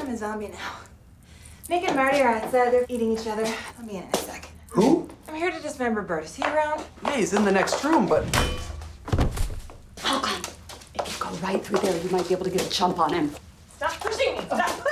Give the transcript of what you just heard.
I'm a zombie now. Nick and Marty are outside. They're eating each other. I'll be in in a second. Who? I'm here to dismember Burt. Is he around? Yeah, he's in the next room, but Falcon, if you go right through there, you might be able to get a jump on him. Stop pushing me! Stop pushing me!